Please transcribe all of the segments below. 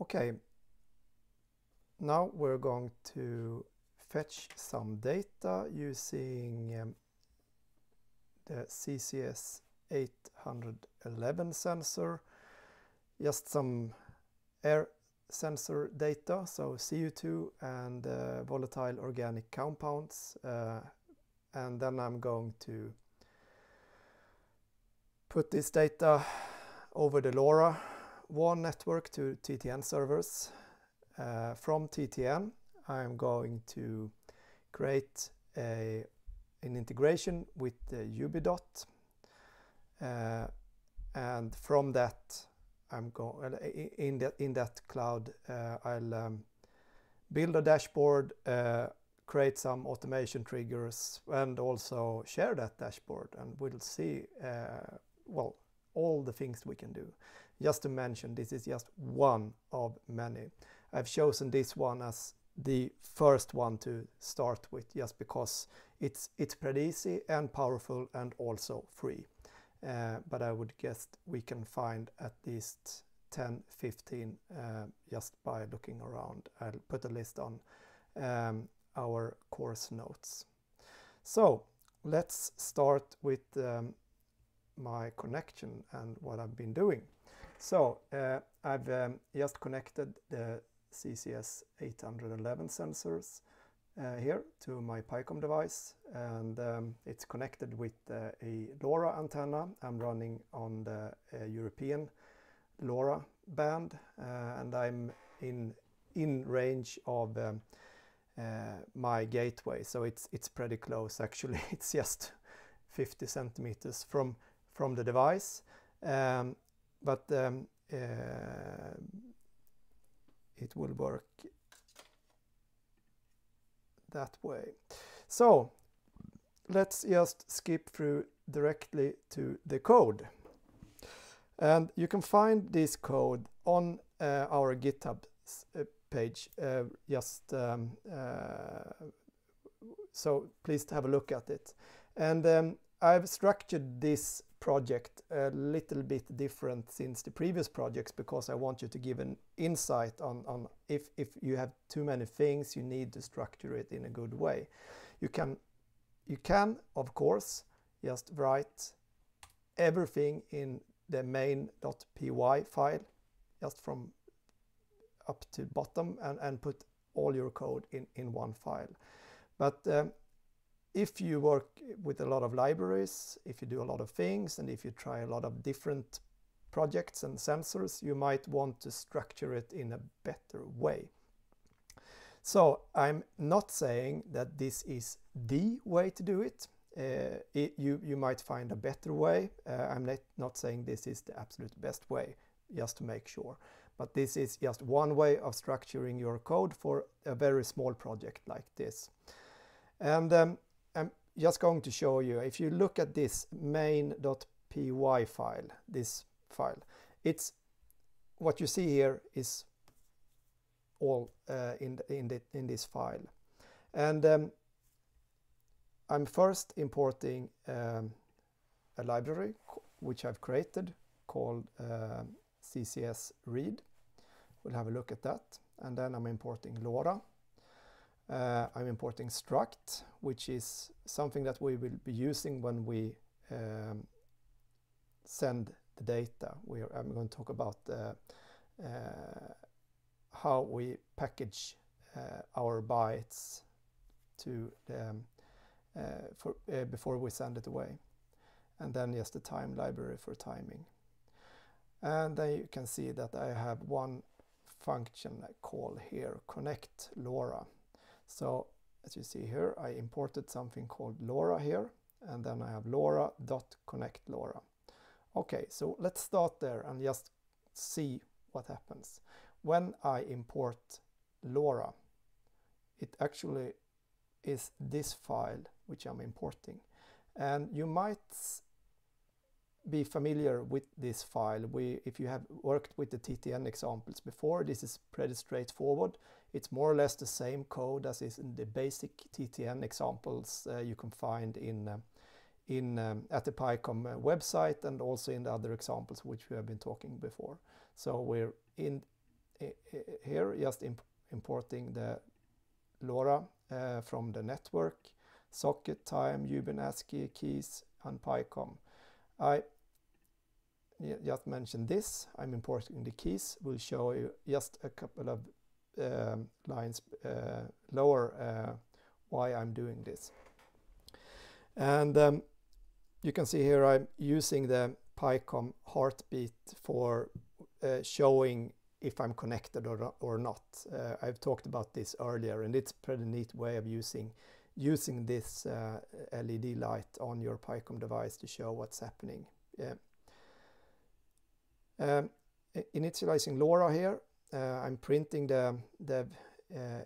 Okay, now we're going to fetch some data using um, the CCS 811 sensor, just some air sensor data, so CO2 and uh, volatile organic compounds. Uh, and then I'm going to put this data over the LoRa WAN network to TTN servers. Uh, from TTN, I'm going to create a, an integration with the Ubidot. Uh, and from that, I'm going in that in that cloud. Uh, I'll um, build a dashboard, uh, create some automation triggers, and also share that dashboard. And we'll see, uh, well, all the things we can do. Just to mention, this is just one of many. I've chosen this one as the first one to start with just because it's it's pretty easy and powerful and also free. Uh, but I would guess we can find at least 10, 15 uh, just by looking around. I'll put a list on um, our course notes. So let's start with um, my connection and what I've been doing. So uh, I've um, just connected the CCS 811 sensors uh, here to my PyCom device and um, it's connected with uh, a LoRa antenna. I'm running on the uh, European LoRa band uh, and I'm in in range of um, uh, my gateway so it's it's pretty close actually it's just 50 centimeters from from the device um, but um, uh, it will work that way. So let's just skip through directly to the code. And you can find this code on uh, our GitHub uh, page. Uh, just um, uh, so please have a look at it. And um, I've structured this project a little bit different since the previous projects because I want you to give an insight on, on if, if you have too many things, you need to structure it in a good way. You can, you can of course, just write everything in the main.py file, just from up to bottom and, and put all your code in, in one file. But um, if you work with a lot of libraries, if you do a lot of things, and if you try a lot of different projects and sensors, you might want to structure it in a better way. So I'm not saying that this is the way to do it. Uh, it you, you might find a better way. Uh, I'm not, not saying this is the absolute best way, just to make sure. But this is just one way of structuring your code for a very small project like this. And um, I'm just going to show you, if you look at this main.py file, this file, it's what you see here is all uh, in, in, the, in this file. And um, I'm first importing um, a library which I've created called uh, CCS read. We'll have a look at that. And then I'm importing LoRa uh, I'm importing struct, which is something that we will be using when we um, send the data. We are, I'm going to talk about uh, uh, how we package uh, our bytes to the, um, uh, for, uh, before we send it away. And then just the time library for timing. And then you can see that I have one function call here, connect LoRa. So as you see here, I imported something called LoRa here, and then I have LoRa.connect LoRa. Okay, so let's start there and just see what happens. When I import LoRa, it actually is this file which I'm importing. And you might be familiar with this file. We, if you have worked with the TTN examples before, this is pretty straightforward. It's more or less the same code as is in the basic TTN examples uh, you can find in, uh, in um, at the PyCom uh, website and also in the other examples which we have been talking before. So we're in here just imp importing the LoRa uh, from the network, socket, time, ubinascii keys and PyCom. I just mention this, I'm importing the keys, We'll show you just a couple of um, lines uh, lower uh, why I'm doing this. And um, you can see here I'm using the PyCom heartbeat for uh, showing if I'm connected or, or not. Uh, I've talked about this earlier and it's a pretty neat way of using using this uh, LED light on your PyCom device to show what's happening. Yeah. Um, initializing LoRa here, uh, I'm printing the, the, uh,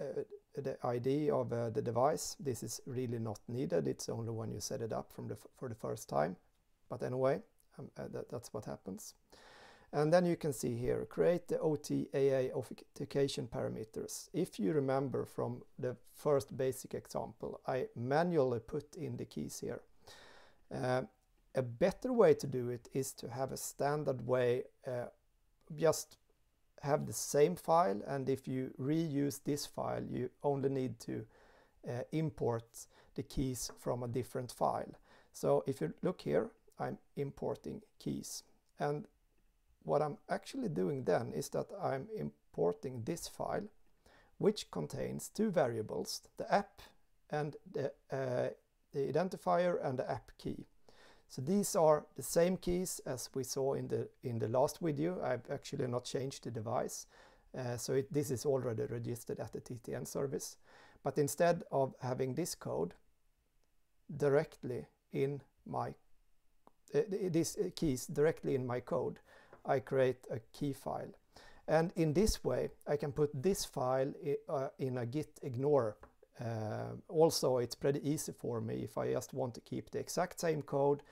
uh, the ID of the device. This is really not needed. It's only when you set it up from the for the first time. But anyway, um, that, that's what happens. And then you can see here, create the OTAA authentication parameters. If you remember from the first basic example, I manually put in the keys here. Uh, a better way to do it is to have a standard way, uh, just have the same file and if you reuse this file you only need to uh, import the keys from a different file. So if you look here, I'm importing keys and what I'm actually doing then is that I'm importing this file which contains two variables, the app and the, uh, the identifier and the app key. So these are the same keys as we saw in the in the last video. I've actually not changed the device. Uh, so it, this is already registered at the TTN service. But instead of having this code directly in my uh, these keys directly in my code, I create a key file. And in this way, I can put this file uh, in a git ignore. Uh, also, it's pretty easy for me if I just want to keep the exact same code,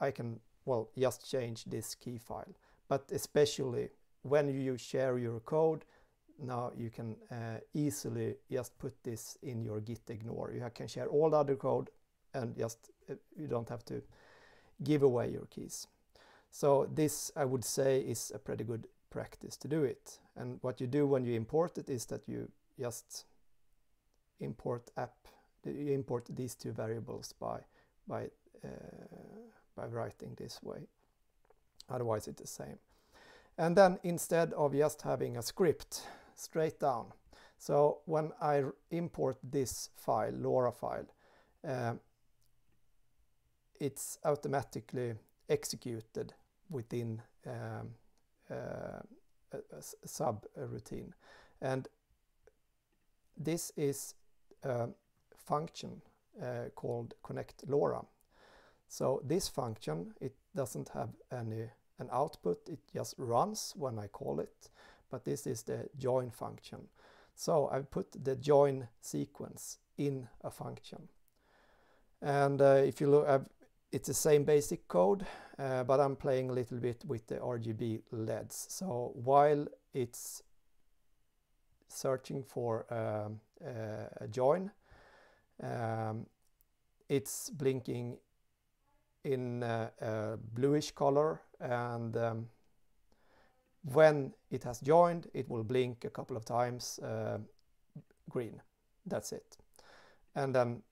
I can, well, just change this key file. But especially when you share your code, now you can uh, easily just put this in your git ignore. You can share all the other code and just, uh, you don't have to give away your keys. So this I would say is a pretty good practice to do it. And what you do when you import it is that you just import app, you import these two variables by, by, uh, by writing this way. Otherwise it's the same. And then instead of just having a script straight down. So when I import this file, LoRa file, uh, it's automatically executed within um, uh, a, a subroutine. And this is a function uh, called connect LoRa. So this function, it doesn't have any an output, it just runs when I call it, but this is the join function. So I've put the join sequence in a function. And uh, if you look, I've it's the same basic code, uh, but I'm playing a little bit with the RGB LEDs. So while it's searching for um, uh, a join, um, it's blinking in uh, a bluish color and um, when it has joined it will blink a couple of times uh, green. That's it. And then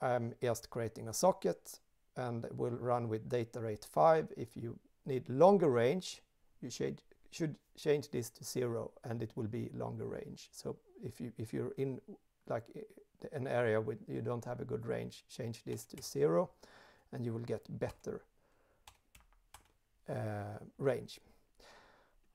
I'm just creating a socket and it will run with data rate 5. If you need longer range, you should, should change this to 0 and it will be longer range. So if, you, if you're in like an area with you don't have a good range, change this to 0 and you will get better uh, range.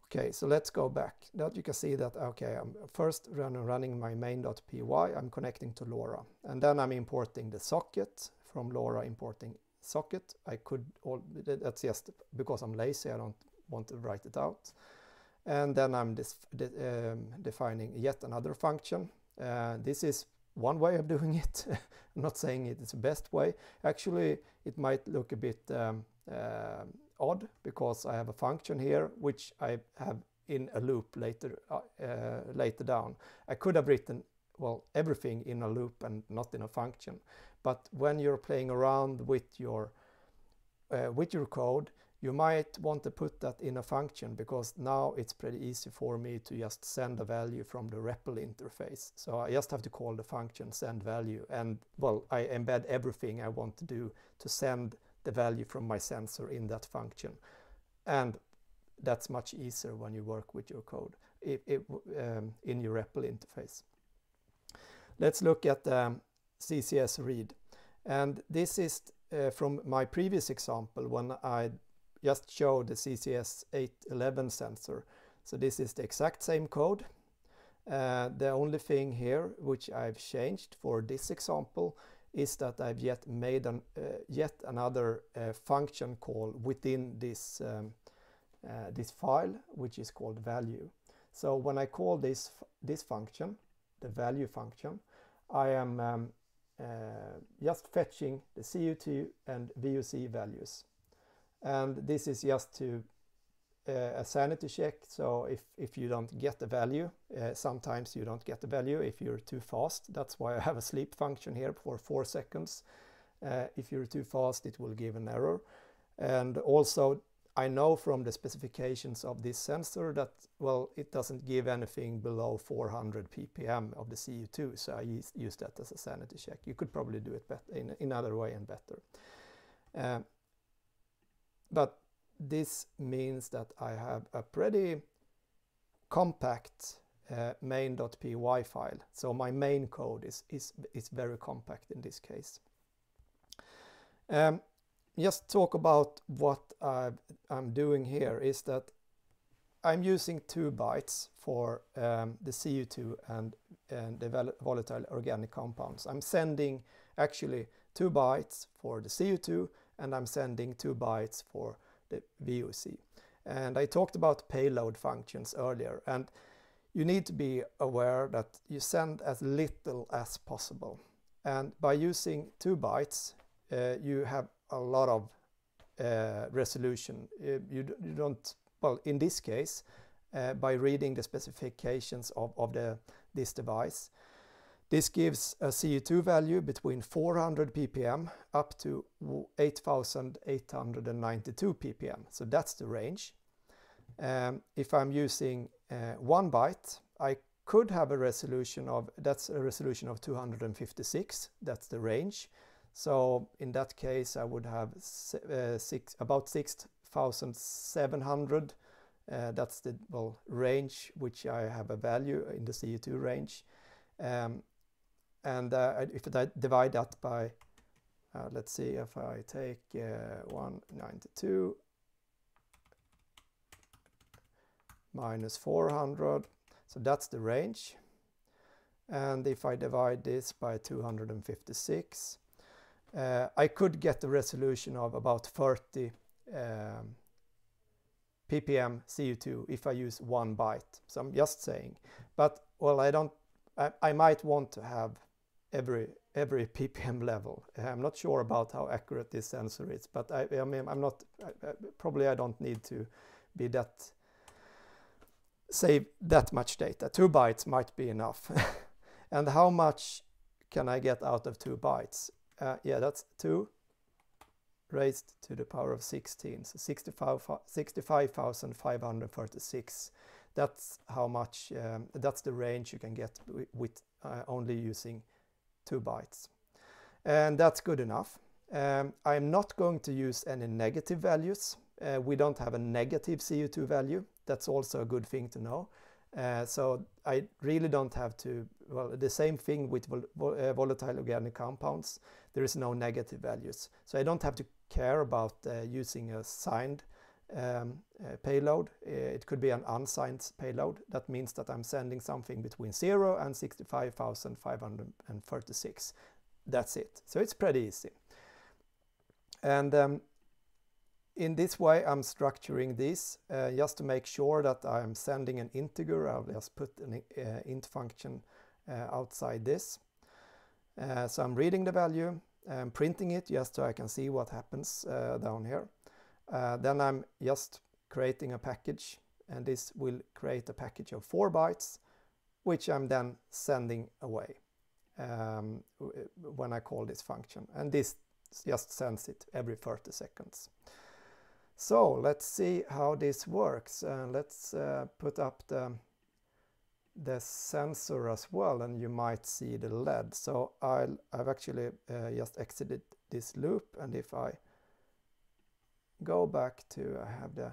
Okay, so let's go back. Now you can see that, okay, I'm first run, running my main.py, I'm connecting to LoRa. And then I'm importing the socket from LoRa, importing socket. I could, all, that's just because I'm lazy, I don't want to write it out. And then I'm de um, defining yet another function. Uh, this is one way of doing it. I'm not saying it is the best way. Actually, it might look a bit um, uh, odd because I have a function here which I have in a loop later uh, uh, later down. I could have written well everything in a loop and not in a function but when you're playing around with your uh, with your code you might want to put that in a function because now it's pretty easy for me to just send a value from the REPL interface. So I just have to call the function send value and well, I embed everything I want to do to send the value from my sensor in that function. And that's much easier when you work with your code if, if, um, in your REPL interface. Let's look at um, CCS read. And this is uh, from my previous example when I just show the CCS 811 sensor. So this is the exact same code. Uh, the only thing here which I've changed for this example is that I've yet made an, uh, yet another uh, function call within this, um, uh, this file which is called value. So when I call this, this function, the value function, I am um, uh, just fetching the CO2 and VOC values and this is just to uh, a sanity check. So if if you don't get the value uh, sometimes you don't get the value if you're too fast. That's why I have a sleep function here for four seconds. Uh, if you're too fast it will give an error. And also I know from the specifications of this sensor that well it doesn't give anything below 400 ppm of the CO2 so I use, use that as a sanity check. You could probably do it better in another way and better. Uh, but this means that I have a pretty compact uh, main.py file. So my main code is, is, is very compact in this case. Um, just talk about what i am doing here is that I'm using two bytes for um, the CO2 and, and the volatile organic compounds. I'm sending actually two bytes for the CO2 and I'm sending two bytes for the VOC. And I talked about payload functions earlier and you need to be aware that you send as little as possible. And by using two bytes, uh, you have a lot of uh, resolution. Uh, you, you, don't, well, in this case, uh, by reading the specifications of, of the, this device, this gives a CO2 value between 400 ppm up to 8892 ppm. So that's the range. Um, if I'm using uh, one byte, I could have a resolution of, that's a resolution of 256, that's the range. So in that case, I would have uh, six, about 6,700. Uh, that's the well, range which I have a value in the CO2 range. Um, and uh, if I divide that by, uh, let's see if I take uh, 192 minus 400, so that's the range. And if I divide this by 256, uh, I could get the resolution of about 30 um, ppm CO2 if I use one byte. So I'm just saying. But, well, I don't, I, I might want to have every every ppm level. I'm not sure about how accurate this sensor is, but I, I mean, I'm not, I, I, probably I don't need to be that, save that much data. Two bytes might be enough. and how much can I get out of two bytes? Uh, yeah, that's two raised to the power of 16, so 65,536. that's how much, um, that's the range you can get with uh, only using two bytes. And that's good enough. Um, I'm not going to use any negative values. Uh, we don't have a negative CO2 value. That's also a good thing to know. Uh, so I really don't have to, well, the same thing with vol uh, volatile organic compounds. There is no negative values. So I don't have to care about uh, using a signed um, uh, payload. Uh, it could be an unsigned payload. That means that I'm sending something between 0 and 65,536. That's it. So it's pretty easy. And um, in this way I'm structuring this uh, just to make sure that I'm sending an integer. I'll just put an uh, int function uh, outside this. Uh, so I'm reading the value, I'm printing it just so I can see what happens down here. Uh, then I'm just creating a package and this will create a package of four bytes which I'm then sending away um, when I call this function and this just sends it every 30 seconds. So let's see how this works. Uh, let's uh, put up the, the sensor as well and you might see the LED. So I'll, I've actually uh, just exited this loop and if I go back to, I have the,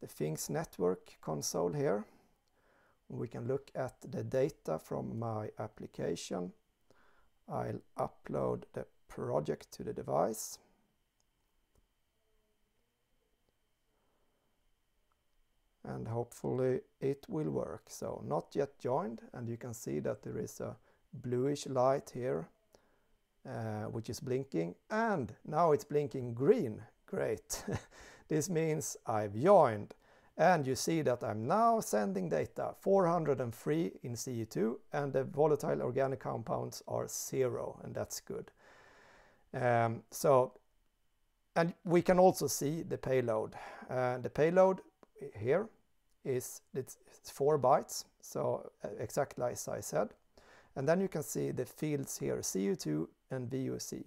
the Things Network console here. We can look at the data from my application. I'll upload the project to the device. and hopefully it will work. So not yet joined and you can see that there is a bluish light here uh, which is blinking and now it's blinking green. Great. this means I've joined and you see that I'm now sending data 403 in CO2 and the volatile organic compounds are zero and that's good. Um, so and we can also see the payload. Uh, the payload here is it's, four bytes, so uh, exactly as I said. And then you can see the fields here, CO2 and VOC.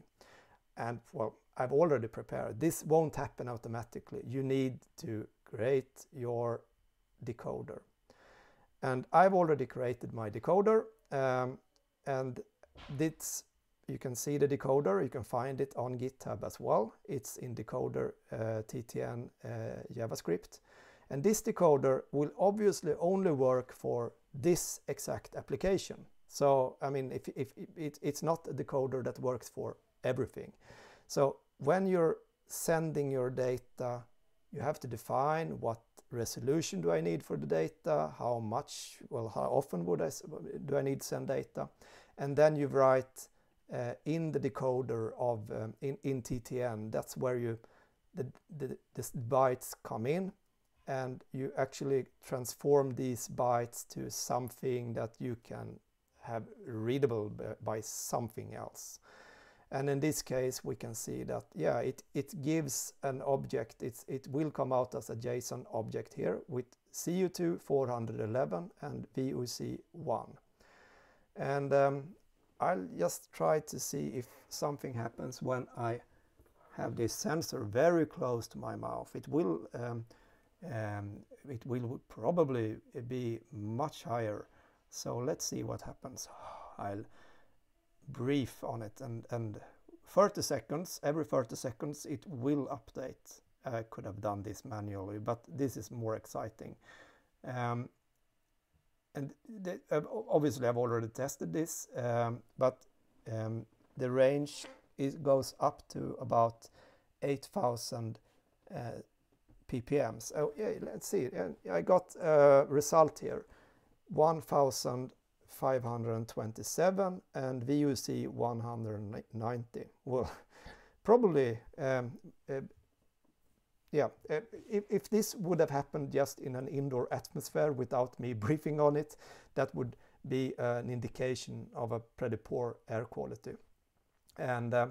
And well, I've already prepared. This won't happen automatically. You need to create your decoder. And I've already created my decoder. Um, and this, you can see the decoder. You can find it on GitHub as well. It's in decoder uh, TTN uh, JavaScript. And this decoder will obviously only work for this exact application. So, I mean, if, if, it, it's not a decoder that works for everything. So when you're sending your data, you have to define what resolution do I need for the data, how much, well, how often would I, do I need to send data? And then you write uh, in the decoder of, um, in, in TTN, that's where you, the, the, the bytes come in and you actually transform these bytes to something that you can have readable by something else. And in this case, we can see that, yeah, it, it gives an object, it's, it will come out as a JSON object here with CO2 411 and VOC 1. And um, I'll just try to see if something happens when I have this sensor very close to my mouth. It will um, um, it will probably be much higher. So let's see what happens. I'll brief on it and, and 30 seconds, every 30 seconds it will update. I could have done this manually, but this is more exciting. Um, and the, obviously I've already tested this, um, but um, the range is, goes up to about 8000 uh, ppms. Oh, yeah, let's see. I got a result here, 1,527 and VOC 190. Well, probably, um, uh, yeah, uh, if, if this would have happened just in an indoor atmosphere without me briefing on it, that would be uh, an indication of a pretty poor air quality. And uh,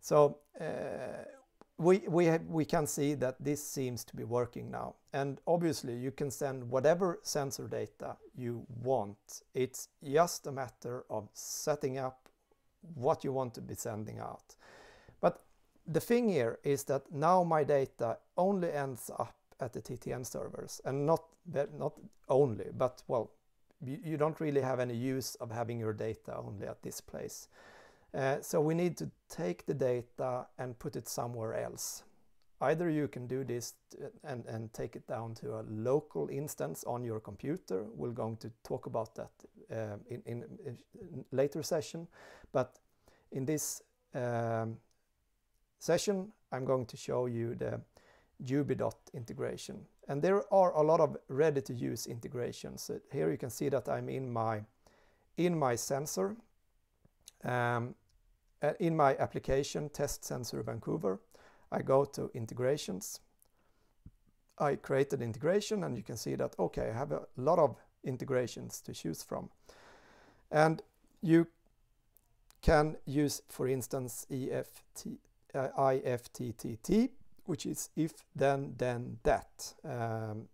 so uh, we, we, have, we can see that this seems to be working now. And obviously you can send whatever sensor data you want. It's just a matter of setting up what you want to be sending out. But the thing here is that now my data only ends up at the TTN servers and not, not only, but well, you, you don't really have any use of having your data only at this place. Uh, so we need to take the data and put it somewhere else. Either you can do this and, and take it down to a local instance on your computer. We're going to talk about that uh, in, in, later session. But in this um, session, I'm going to show you the Ubidot integration. And there are a lot of ready-to-use integrations. Here you can see that I'm in my, in my sensor. Um, uh, in my application test sensor Vancouver, I go to integrations. I create an integration and you can see that, okay, I have a lot of integrations to choose from. And you can use, for instance, EFT, uh, IFTTT, which is if, then, then, that, um,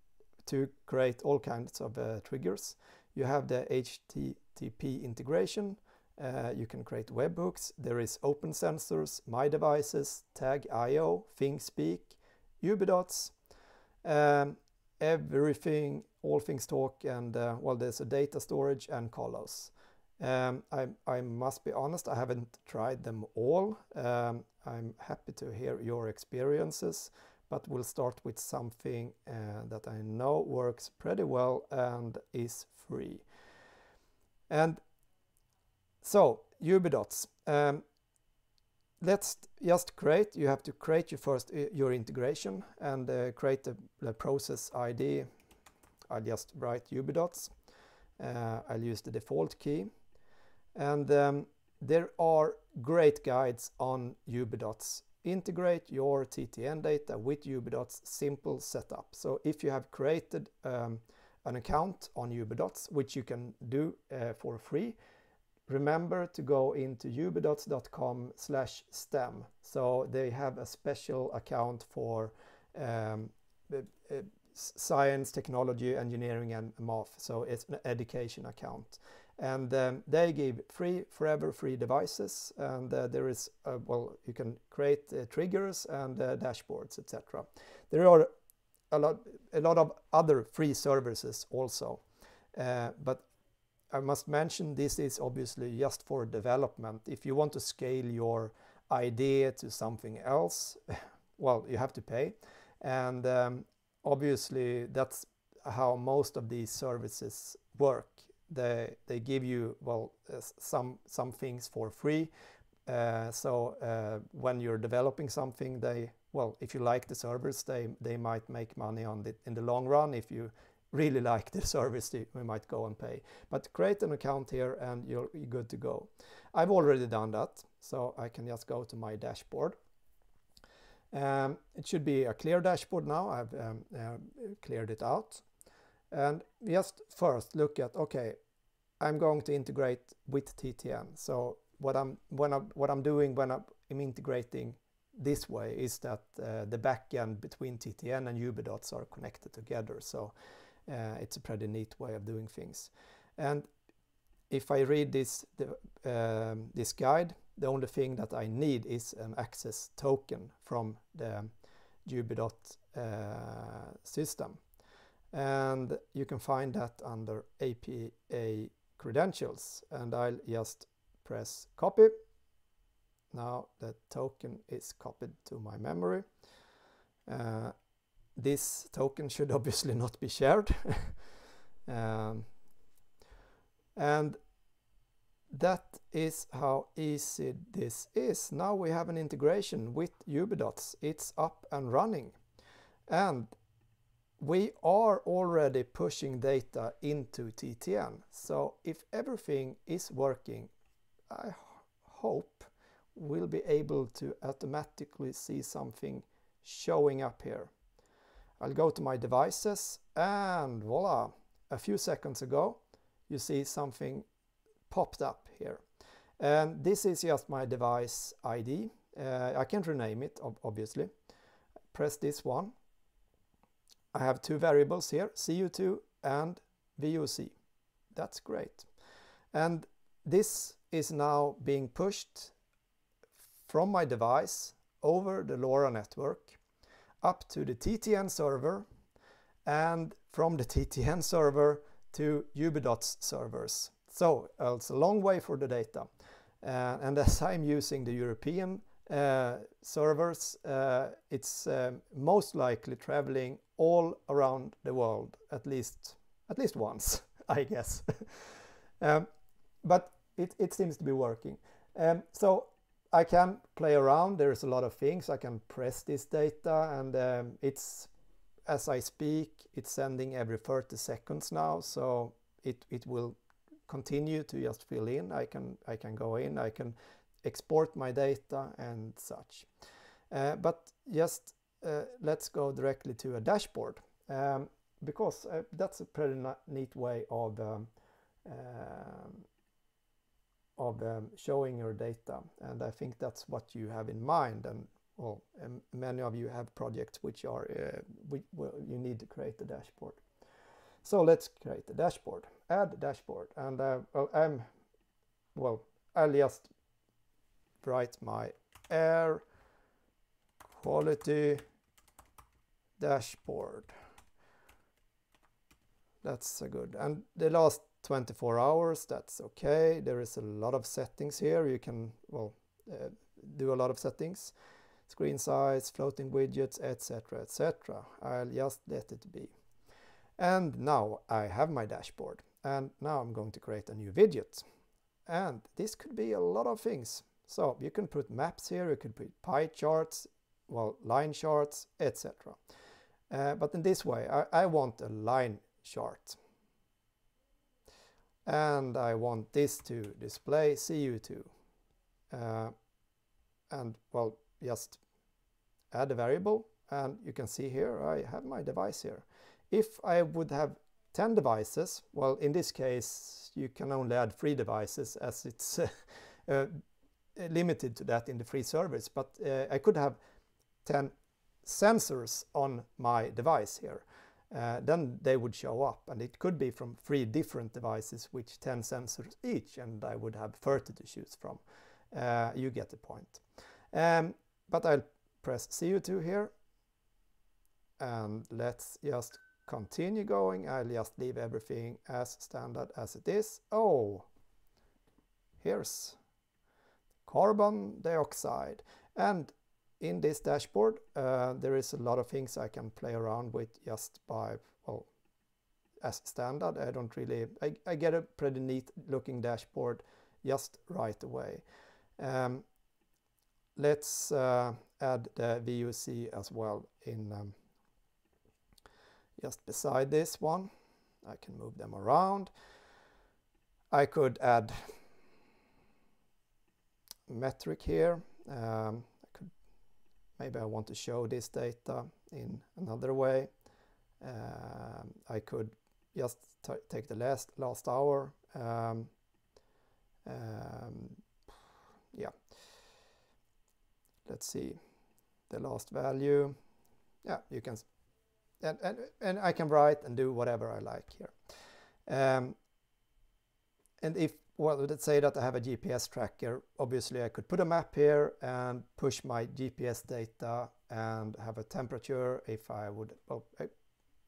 to create all kinds of uh, triggers. You have the HTTP integration, uh, you can create webhooks. There is Open Sensors, My Devices, Tag.io, ThingSpeak, Ubidots, Um, everything, all things talk, and uh, well, there's a data storage and Collos. Um, I, I, must be honest, I haven't tried them all. Um, I'm happy to hear your experiences, but we'll start with something uh, that I know works pretty well and is free. And so, Ubidots. Um, let's just create, you have to create your first uh, your integration and uh, create the, the, process ID. I'll just write Ubidots. Uh, I'll use the default key. And um, there are great guides on Ubidots. Integrate your TTN data with Ubidots simple setup. So if you have created um, an account on Ubidots, which you can do uh, for free, remember to go into ubidots.com slash stem. So they have a special account for um, uh, science, technology, engineering, and math. So it's an education account. And um, they give free, forever free devices. And uh, there is, uh, well, you can create uh, triggers and uh, dashboards, etc. There are a lot, a lot of other free services also. Uh, but I must mention this is obviously just for development. If you want to scale your idea to something else, well, you have to pay. And um, obviously that's how most of these services work. They, they give you, well, uh, some, some things for free. Uh, so uh, when you're developing something, they, well, if you like the service, they, they might make money on it in the long run. If you really like the service, we might go and pay. But create an account here and you're, good to go. I've already done that, so I can just go to my dashboard. Um, it should be a clear dashboard now. I've um, uh, cleared it out. And just first look at, okay, I'm going to integrate with TTN. So what I'm, when I'm, what I'm doing when I'm integrating this way is that uh, the backend between TTN and Ubidots are connected together. So uh, it's a pretty neat way of doing things. And if I read this, the, um, this guide, the only thing that I need is an access token from the Ubidot uh, system. And you can find that under API credentials. And I'll just press copy. Now the token is copied to my memory. Uh, this token should obviously not be shared. um, and that is how easy this is. Now we have an integration with Ubidots. It's up and running. And we are already pushing data into TTN. So if everything is working, I hope we'll be able to automatically see something showing up here. I'll go to my devices and voila, a few seconds ago you see something popped up here. And this is just my device ID. Uh, I can rename it obviously. Press this one. I have two variables here, CO2 and VOC. That's great. And this is now being pushed from my device over the LoRa network up to the TTN server and from the TTN server to Ubidots servers. So uh, it's a long way for the data. Uh, and as I'm using the European uh, servers, uh, it's um, most likely traveling all around the world, at least at least once, I guess. um, but it, it seems to be working. Um, so I can play around. There's a lot of things. I can press this data and um, it's, as I speak, it's sending every 30 seconds now. So it, it will continue to just fill in. I can, I can go in, I can export my data and such. Uh, but just uh, let's go directly to a dashboard um, because uh, that's a pretty neat way of um, um of um, showing your data. And I think that's what you have in mind. And well, um, many of you have projects which are, uh, we, well, you need to create a dashboard. So let's create a dashboard, add dashboard. And uh, well, I'm, well, I'll just write my air quality dashboard. That's a good. And the last 24 hours, that's okay. There is a lot of settings here. You can, well, uh, do a lot of settings. Screen size, floating widgets, etc, etc. I'll just let it be. And now I have my dashboard. And now I'm going to create a new widget. And this could be a lot of things. So you can put maps here, you could put pie charts, well, line charts, etc. Uh, but in this way, I, I want a line chart. And I want this to display CO2. Uh, and well, just add a variable and you can see here I have my device here. If I would have 10 devices, well in this case you can only add three devices as it's uh, uh, limited to that in the free service, but uh, I could have 10 sensors on my device here. Uh, then they would show up and it could be from three different devices with 10 sensors each and I would have 30 to choose from. Uh, you get the point. Um, but I'll press CO2 here and let's just continue going. I'll just leave everything as standard as it is. Oh, here's carbon dioxide and in this dashboard uh, there is a lot of things I can play around with just by well as standard. I don't really I, I get a pretty neat looking dashboard just right away. Um, let's uh, add the VOC as well in um, just beside this one. I can move them around. I could add metric here um, Maybe I want to show this data in another way. Um, I could just take the last last hour. Um, um, yeah. Let's see the last value. Yeah, you can, and, and, and I can write and do whatever I like here. Um, and if well, let's say that I have a GPS tracker. Obviously, I could put a map here and push my GPS data and have a temperature if I would, well,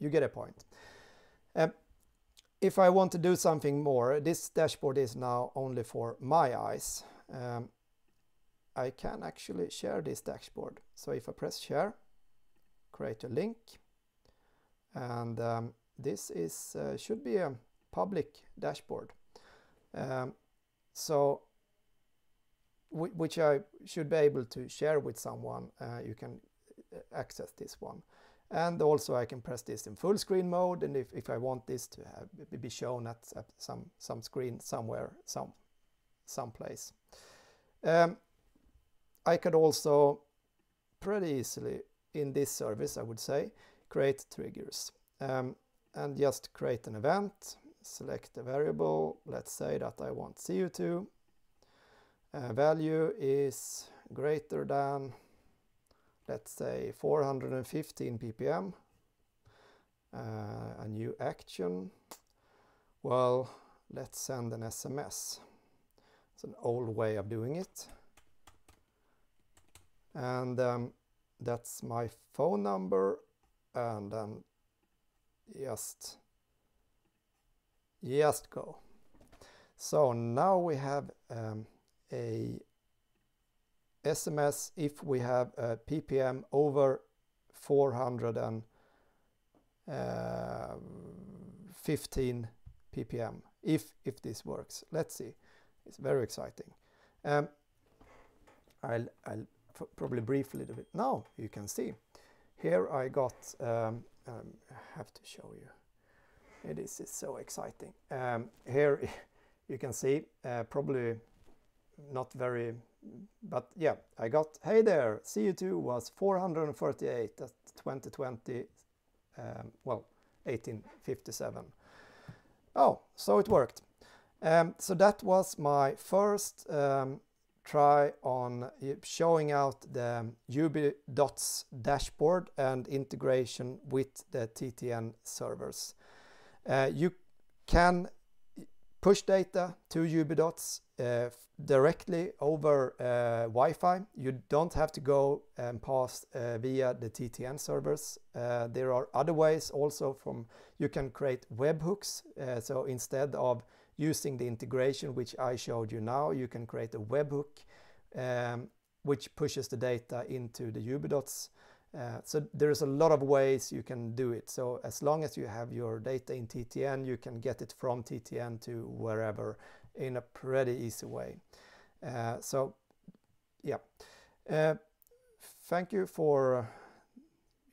you get a point. Um, if I want to do something more, this dashboard is now only for my eyes. Um, I can actually share this dashboard. So if I press share, create a link, and um, this is uh, should be a public dashboard. Um, so, which I should be able to share with someone. Uh, you can uh, access this one. And also I can press this in full screen mode and if, if I want this to have, be shown at, at some, some screen somewhere, some someplace. Um, I could also pretty easily in this service I would say create triggers um, and just create an event select a variable. Let's say that I want CO2. Uh, value is greater than, let's say, 415 ppm. Uh, a new action. Well, let's send an SMS. It's an old way of doing it. And um, that's my phone number and then just just go. So now we have um, a SMS if we have a ppm over 415 uh, ppm if if this works. Let's see. It's very exciting. Um, I'll, I'll probably brief a little bit. Now you can see. Here I got um, um, I have to show you it is so exciting. Um, here you can see, uh, probably not very, but yeah, I got, hey there, CO2 was 438 at 2020, um, well, 1857. Oh, so it worked. Um, so that was my first um, try on showing out the UbiDots dashboard and integration with the TTN servers. Uh, you can push data to Ubidots uh, directly over uh, Wi-Fi. You don't have to go and pass uh, via the TTN servers. Uh, there are other ways also from you can create webhooks. Uh, so instead of using the integration which I showed you now, you can create a webhook um, which pushes the data into the Ubidots. Uh, so there's a lot of ways you can do it. So as long as you have your data in TTN, you can get it from TTN to wherever in a pretty easy way. Uh, so yeah, uh, thank you for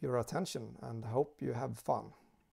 your attention and hope you have fun.